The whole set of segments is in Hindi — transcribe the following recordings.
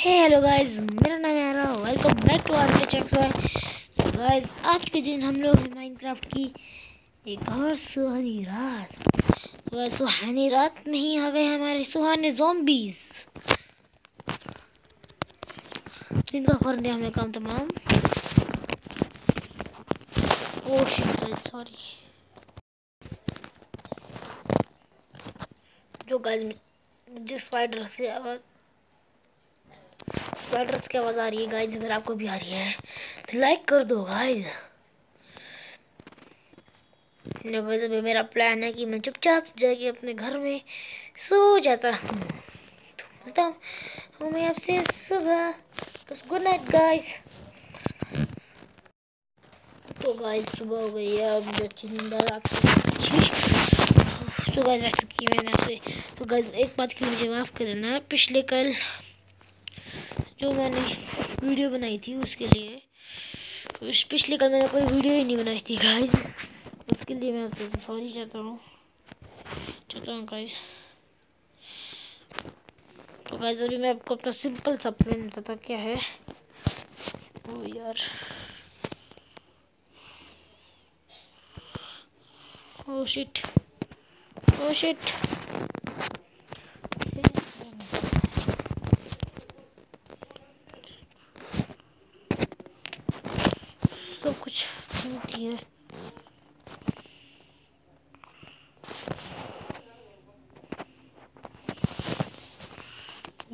हेलो गाइस मेरा नाम है Aara welcome back to R checks तो गाइस आज के दिन हम लोग माइनक्राफ्ट की एक और सुहानी रात. गाइस सुहानी रात में ही आ गए हमारे सुहाने zombies. तो इनका कर दिया हमने काम तमाम. ओह शिट सॉरी जो गाइस मुझे स्पाइडर से आवाज़ स्पाइडर्स की आवाज़ आ रही है गाइज़ अगर आपको भी आ रही है तो लाइक कर दो गाइज़ मेरा प्लान है कि मैं चुपचाप जाके अपने घर में सो जाता हूँ। तो मिलता हूँ मैं आपसे सुबह तो गुड नाइट गाइज़ तो गाइज़ सुबह हो गई है, अब अच्छी नींद आ तो गाइज़ ऐसा की मैंने आपसे। तो गाइज़ एक बात के लिए मुझे माफ़ कर देना पिछले कल जो मैंने वीडियो बनाई थी उसके लिए, पिछले कल मैंने कोई वीडियो ही नहीं बनाई थी गाइज़ उसके लिए मैं आपसे सॉरी चाहता हूँ। चाहता हूँ गाइज़ तो गाइज़ अभी मैं आपको अपना सिंपल सा प्लान बताता क्या है। ओ यार। ओ शिट ओ शिट सब कुछ किया।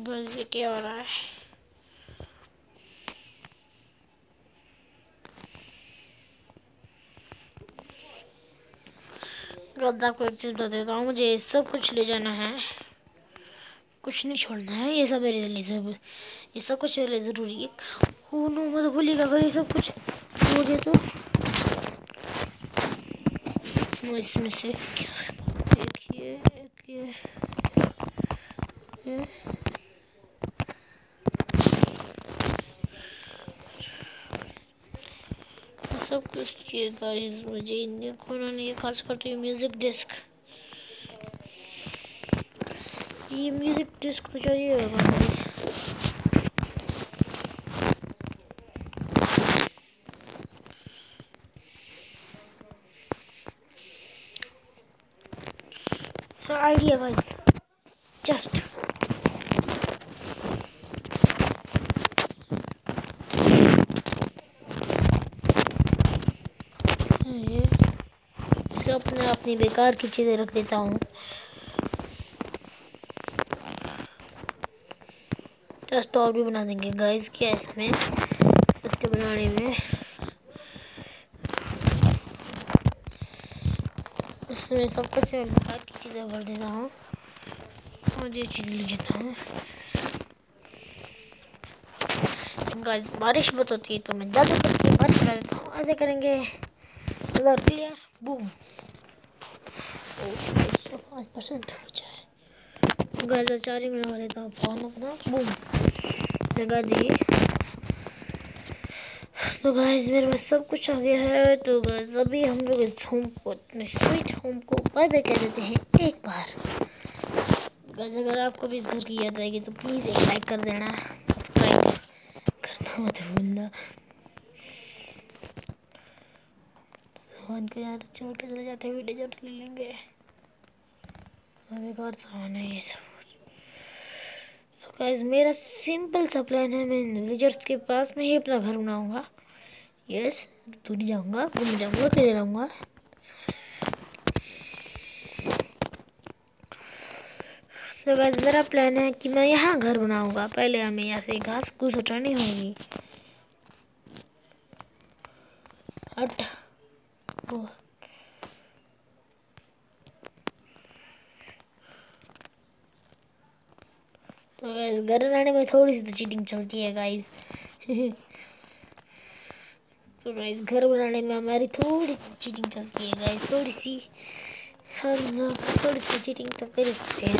बस ये क्या हो रहा है? आपको एक चीज़ बता देता हूँ, मुझे सब कुछ ले जाना है। कुछ नहीं छोड़ना है, ये सब मेरे लिए सब ये सब कुछ मेरे लिए ज़रूरी है। ओ नो मत भूलिएगा अगर ये सब कुछ गया तो इसमें से एक ये एक ये, सब कुछ चाहिए गाइस मुझे इंडियन खोना नहीं खास करके म्यूज़िक डिस्क ये म्यूज़िक डिस्क तो चाहिए गाइस idea guys just. इसे अपने अपनी बेकार की चीज़ें रख देता हूँ। जस्ट और भी बना देंगे। गाइस क्या इसमें? इसके बनाने में। इसमें सब कुछ चीज़ें भर देता हूँ। और ये चीज़ ले लेता हूँ। बारिश बहुत होती है तो मैं जल्दी करके बारिश करा देता हूँ। ऐसे करेंगे। कलर क्लियर बूम पाँच परसेंट हो जाए। गैस चार्जिंग लगा देता हूँ फ़ोन अपना बूम लगा दिए तो गाइस मेरे पास सब कुछ आ गया है। तो गाइस अभी हम लोग इस होम को अपने स्वीट होम को बाय बाय कह देते हैं एक बार। गाइस अगर आपको भी इस घर की याद आएगी तो प्लीज़ एक लाइक कर देना। सब्सक्राइब करना मत भूलना। सामान को याद छोड़ के चले जाते हैं वीडियो ज़रूर ले लेंगे। एक और सामान है ये सब। तो गाइस मेरा सिंपल सा प्लान है, मैं विजर्स के पास में ही अपना घर बनाऊँगा। यस दूरी जाऊँगा घूम जाऊँगा खेले रहूँगा तो गाइस मेरा प्लान है कि मैं यहाँ घर बनाऊँगा। पहले हमें यहाँ से घास घूस हटानी होगी। हट। तो गाइस घर बनाने में थोड़ी सी तो चीटिंग चलती है गाइस तो गाइस घर बनाने में हमारी थोड़ी चीटिंग चलती है गाइस थोड़ी सी। हम थोड़ी सी चीटिंग तो कर सकते हैं।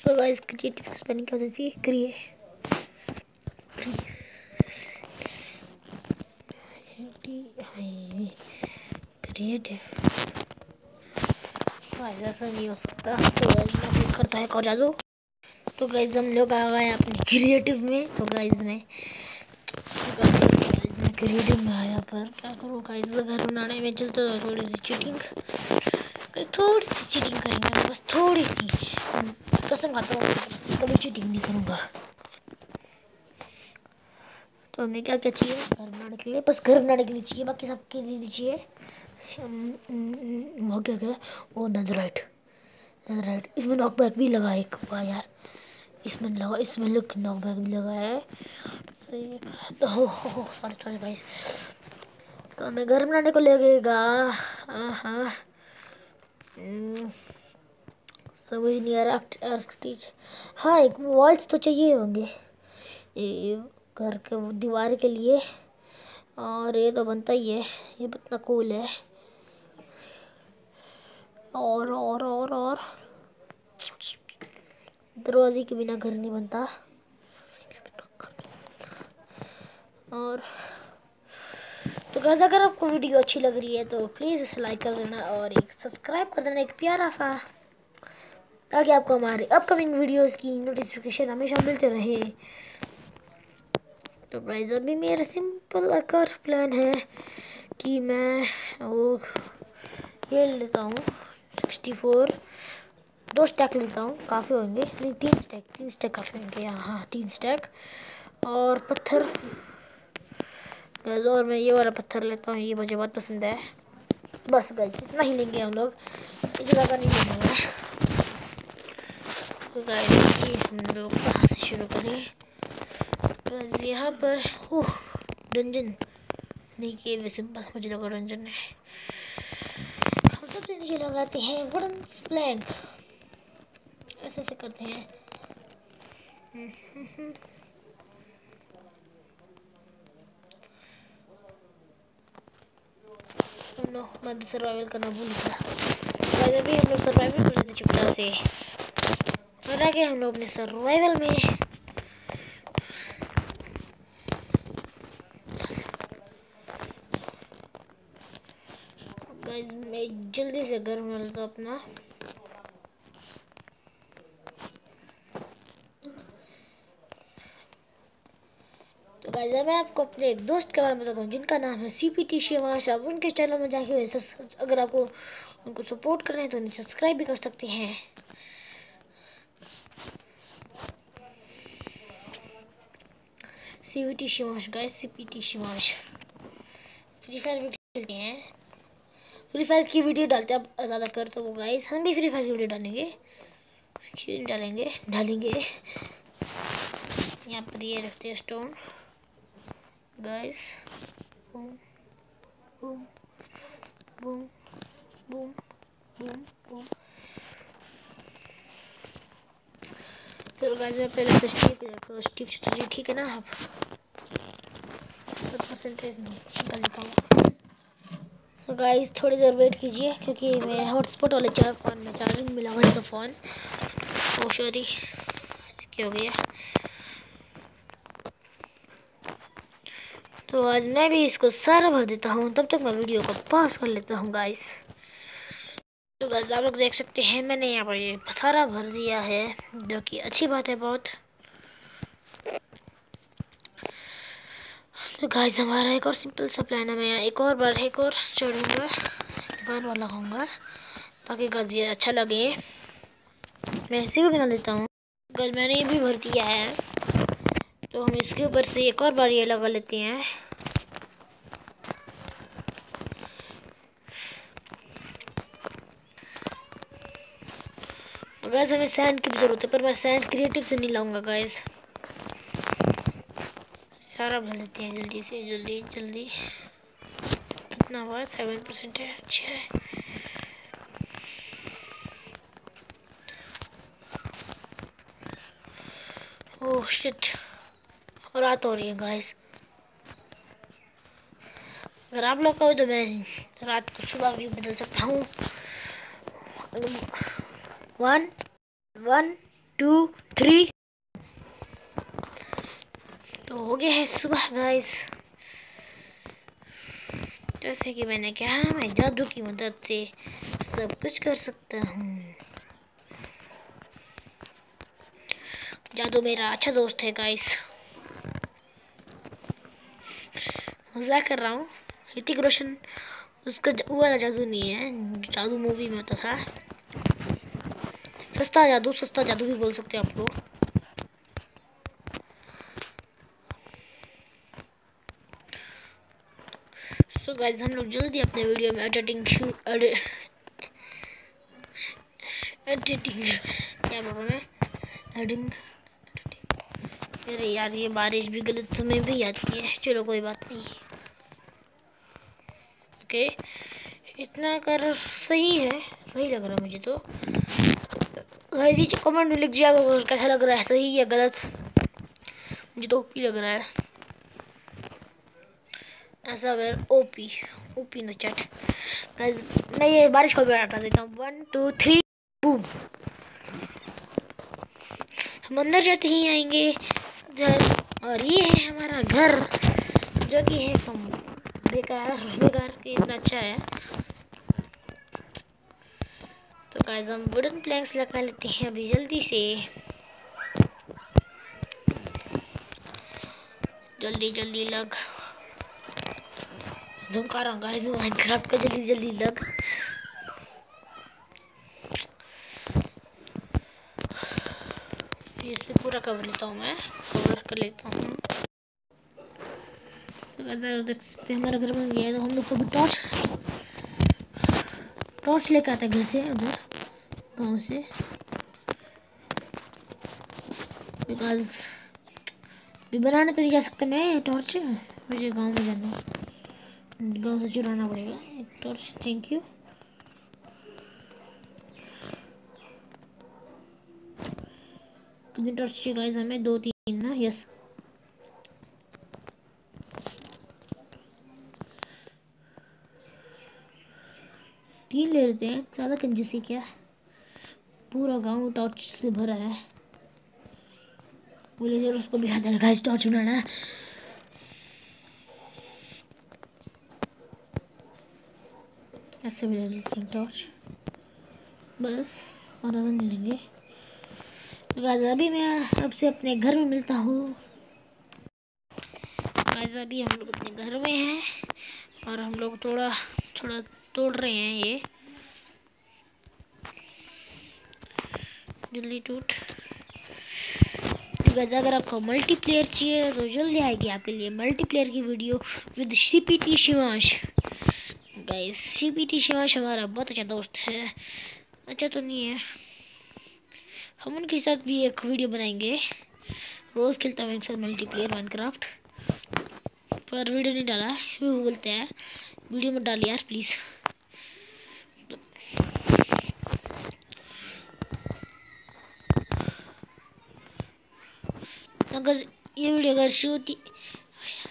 सो गाइस क्रिएटिव स्पेलिंग क्या होती है क्रिए। क्रिएटिव ऐसा नहीं हो सकता। तो गाइस करता है और जादू तो गाइज़ हम लोग आ गए अपने क्रिएटिव में। तो गाइज़ में गाइज़ में क्रिएटिव में आया पर क्या करूँ? गाइज़ घर बनाने में चलता था थोड़ी सी चीटिंग थोड़ी सी चीटिंग करेंगे बस थोड़ी सी। कसम खाता हूँ, कभी चीटिंग नहीं करूँगा। तो हमें क्या क्या चाहिए? घर बनाने के लिए, बस घर बनाने के लिए चाहिए, बाकी सबके लिए चाहिए। वो क्या क्या वो नजराइट नजराइट इसमें नॉक नॉकबैक भी लगा एक यार। इसमें लगा इसमें लुक नॉक बैग भी लगा है। तो हो। हो सॉरी सॉरी भाई। तो हमें घर बनाने को लगेगा। हाँ। हम्म, समझ नहीं आ रहा हाँ एक वॉल्स तो चाहिए होंगे। घर के दीवार के लिए। और ये तो बनता ही है। ये कितना कूल है। और और और और। दरवाजे के बिना घर नहीं बनता। और तो कैसे अगर आपको वीडियो अच्छी लग रही है तो प्लीज़ इसे लाइक कर देना और एक सब्सक्राइब कर देना, एक प्यारा सा, ताकि आपको हमारे अपकमिंग वीडियोस की नोटिफिकेशन हमेशा मिलते रहे। तो गाइज़ अभी मेरा सिंपल अकर प्लान है कि मैं वो खेल लेता हूँ। सिक्सटी फोर दो स्टैक लेता हूँ, काफ़ी होंगे। नहीं, तीन स्टैक तीन स्टैक काफ़ी होंगे हाँ हाँ तीन स्टैक और पत्थर, और मैं ये वाला पत्थर लेता हूँ, ये मुझे बहुत पसंद है। बस गैस इतना ही लेंगे हम लोग। इस ज़्यादा नहीं लेंगे तो हम लोग कहाँ से शुरू करें? तो यहाँ पर, ओह डंजन नहीं किए वैसे बस मुझे लगा डंजन है। नीचे लगाते हैं, वुडन स्प्लैंक ऐसे ऐसे करते हैं। नो मैं तो सर्वाइवल करना भूल गया। वैसे भी हम लोग सर्वाइवल कर लेते चुपचाप से और आगे हम लोग अपने सर्वाइवल में मैं जल्दी से घर में लेता अपना। गाइस मैं आपको अपने एक दोस्त के बारे में बताता जिनका नाम है सी पी टी शिवाश आप उनके चैनल में जाके अगर आपको उनको सपोर्ट कर रहे हैं तो उन्हें सब्सक्राइब भी कर सकते हैं। C V T Shivash guys C P T Shivash free fire भी खेलते हैं। फ्री फायर की वीडियो डालते हैं आप ज़्यादा कर तो वो गाइस हम भी फ्री फायर की वीडियो डालेंगे। क्यों डालेंगे? डालेंगे। यहाँ पर ये रखते हैं stone guys, boom boom boom boom boom boom चलो गाइस मैं पहले से स्टीव स्टीव चतुर्जी ठीक है ना आप? परसेंटेज निकाल लेता तो गाइस थोड़ी देर वेट कीजिए, क्योंकि मैं हॉटस्पॉट वाले चार फ़ोन में चार्जिंग मिला हुआ तो फ़ोन ओ सॉरी क्या हो गया तो आज मैं भी इसको सारा भर देता हूँ, तब तक मैं वीडियो को पास कर लेता हूँ गाइस तो गाइस आप लोग देख सकते हैं, मैंने यहाँ पर ये सारा भर दिया है, जो कि अच्छी बात है बहुत। तो गाइस हमारा एक और सिंपल सा प्लान है। मैं यहाँ एक और बार, एक और चढ़ूँगा। एक बार लगाऊँगा ताकि गाइस ये अच्छा लगे। मैं इसे भी बना लेता हूँ। गाइस मैंने ये भी भर दिया है। तो हम इसके ऊपर से एक और बार ये लगा लेते हैं। गैस हमें सैंड की भी ज़रूरत है, पर मैं सैंड क्रिएटिव से नहीं लाऊँगा गैस सारा भर लेते हैं जल्दी से, जल्दी जल्दी। कितना हुआ सेवन परसेंट है अच्छा है। ओह शिट रात हो रही है गाइस अगर आप लोग कहो तो मैं रात को सुबह भी बदल सकता हूँ। वन वन टू थ्री तो हो गया है सुबह गाइस जैसे कि मैंने कहा, मैं जादू की मदद से सब कुछ कर सकता हूँ। जादू मेरा अच्छा दोस्त है गाइस मज़ाक कर रहा हूँ। ऋतिक रोशन, उसका वो वाला जादू नहीं है। जादू मूवी में होता था। सस्ता जादू सस्ता जादू भी बोल सकते हैं आप लोग। गाइस हम लोग जल्दी अपने वीडियो में एडिटिंग एडिटिंग क्या बोल रहा मैं एडिटिंग अरे यार, ये बारिश भी गलत समय भी आती है। चलो, कोई बात नहीं। ओके इतना कर सही है। सही लग रहा है मुझे तो। कमेंट में लिख दिया कैसा लग रहा है? सही या गलत? मुझे तो ओपी लग रहा है। ऐसा अगर ओपी ओपी नो चैट मैं ये बारिश को भी हटा देता हूँ। वन टू थ्री बूम हम अंदर जाते ही आएँगे। घर और ये है हमारा घर, जो कि है कम। बेकार बेकार, के इतना अच्छा है। तो गाइस हम वुडन प्लैंक्स लगा लेते हैं अभी जल्दी से। जल्दी जल्दी लग। रहा हूँ गाइस माइनक्राफ्ट का जल्दी जल्दी लग। इसे पूरा कर लेता हूँ मैं। कवर कर लेता हूँ। तो देख सकते हैं, हमारा घर बन गया है तो हम लोग टॉर्च टॉर्च लेकर आते घर से, उधर, गाँव से। बिकॉज़ भी बनाने तो नहीं जा सकता मैं टॉर्च मुझे गाँव में जाना गाँव से चुराना पड़ेगा। टॉर्च थैंक यू कितनी टॉर्च चाहिए गाइस हमें? दो, तीन ना? यस तीन ले लेते हैं। ज़्यादा कंजूसी क्या? पूरा गाँव टॉर्च से भरा है। बोले ज़रूर उसको भी हाथ लगा टॉर्च बनाना ऐसे भी ले लेते हैं टॉर्च बस और नहीं लेंगे गाइस अभी मैं आपसे अपने घर में मिलता हूँ। अभी हम लोग अपने घर में हैं और हम लोग थोड़ा थोड़ा तोड़ रहे हैं ये। जल्दी टूट। गाइस अगर आपको मल्टीप्लेयर चाहिए तो जल्दी आएगी आपके लिए मल्टीप्लेयर की video with C P T Shivansh guys CPT Shivansh हमारा बहुत अच्छा दोस्त है। अच्छा तो नहीं है। हम उनके साथ भी एक वीडियो बनाएँगे। रोज़ खेलता हूँ साथ मल्टीप्लेयर माइनक्राफ्ट पर वीडियो नहीं डाला वो बोलते हैं? वीडियो में डाल यार प्लीज़ अगर ये वीडियो अगर शिवती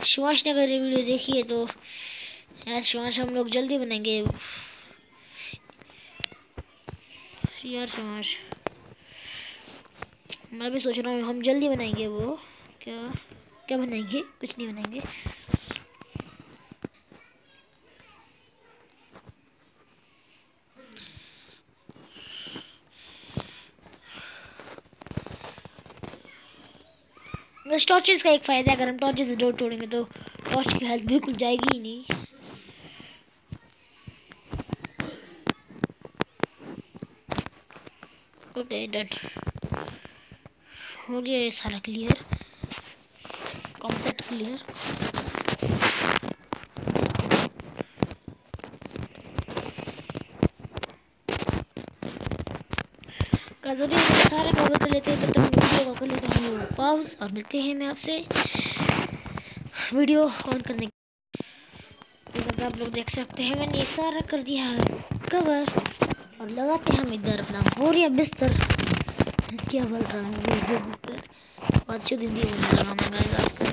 शिवाश ने अगर ये वीडियो देखी है तो यार शिवाश हम लोग जल्दी बनाएँगे यार शिवाश मैं भी सोच रहा हूँ, हम जल्दी बनाएँगे वो। क्या? क्या बनाएँगे? कुछ नहीं बनाएँगे। बस टॉर्चेस का एक फ़ायदा है, अगर हम टॉर्चेस डोर तोड़ेंगे तो टॉर्च की हेल्थ बिल्कुल जाएगी ही नहीं। ओके डन हो गया ये सारा क्लियर कॉन्सेप्ट क्लियर सारे कवर कर लेते हैं, तब तक वीडियो को कर लेते हैं। पाउज और मिलते हैं मैं आपसे वीडियो ऑन करने के आप लोग देख सकते हैं, मैंने सारा कर दिया कवर और लगाते हैं हम इधर अपना बोरिया बिस्तर। क्या बोल रहा है बोरिया बिस्तर? बहुत शुद्ध हिंदी बोलने लगा मैं गाइस आजकल।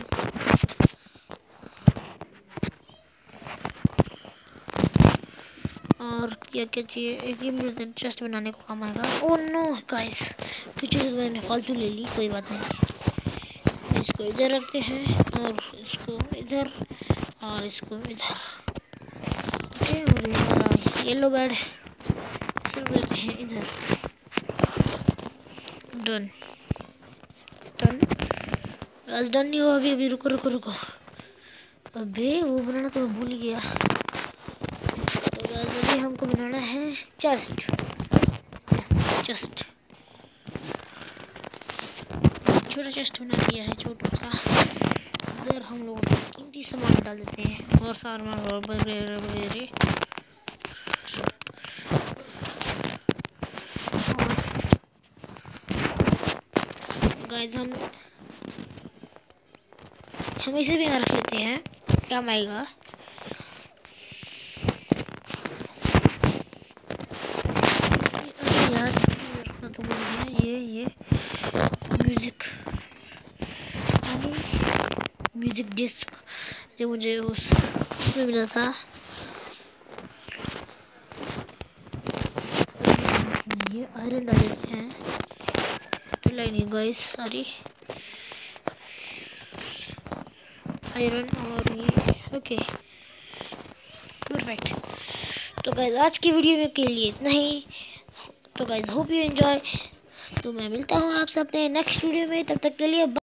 और क्या क्या चाहिए? एक ही चेस्ट बनाने को काम आएगा। ओ नो गाइस कुछ मैंने फालतू ले ली, कोई बात नहीं। इसको इधर रखते हैं और इसको इधर और इसको इधर। ओके और येलो लेते हैं इधर डन डन बस डन नहीं हुआ अभी अभी रुको रुको रुको। अबे, वो बनाना तो मैं भूल गया। तो अभी हमको बनाना है चस्ट चस्ट छोटा चेस्ट बना दिया है, छोटा सा। इधर हम लोग कीमती सामान डाल देते हैं। और सामान वगैरह वगैरह गाइस हम हम इसे भी रख लेते हैं। काम आएगा? म्यूज़िक म्यूज़िक डिस्क जो मुझे उस उसमें मिला था ये आयरन डाल देते हैं तो लाइनिंग गाइस सारी आयरन और ये ओके परफेक्ट तो गैज आज की वीडियो में के लिए इतना ही. तो गाइज़ होप यू एंजॉय तो मैं मिलता हूँ आप सबने नेक्स्ट वीडियो में. तब तक के लिए